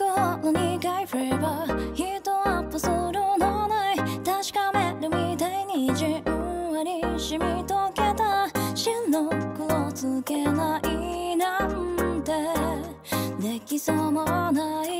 巻くほど苦いフレーバーヒートアップするのない確かめるみたいにじんわり染み溶けた白黒つけないなんて。できそうもない。